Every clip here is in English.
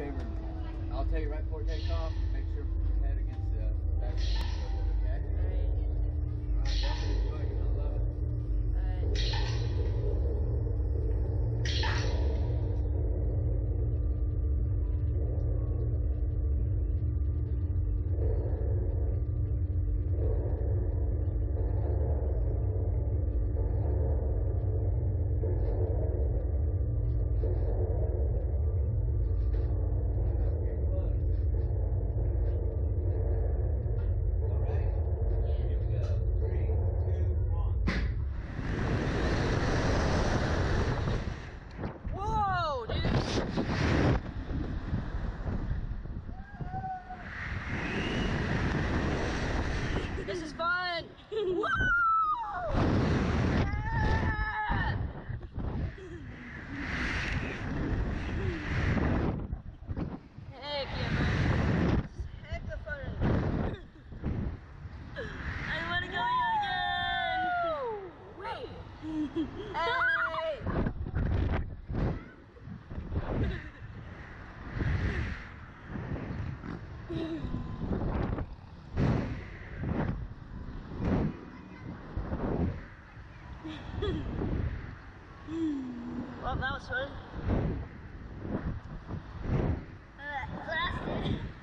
favor. I'll tell you right before it takes off. Make sure your head against uh, the back. Hey! Well, that was fun. Uh, lasted.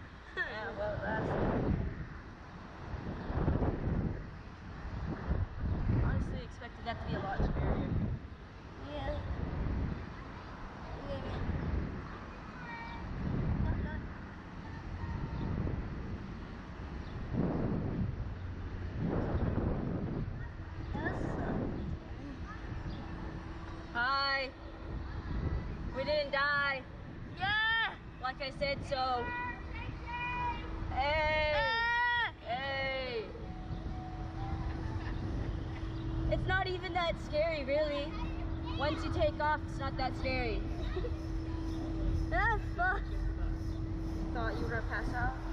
Didn't die. Yeah. Like I said so. Hey. Ah. Hey. It's not even that scary, really. Once you take off, it's not that scary. Ah, fuck. Thought you were gonna pass out?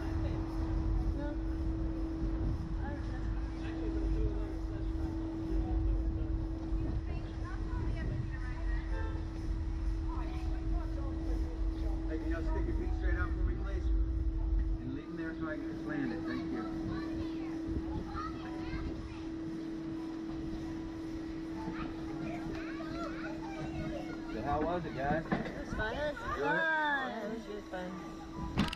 How was it, guys? It was fun. Fun. it was really fun.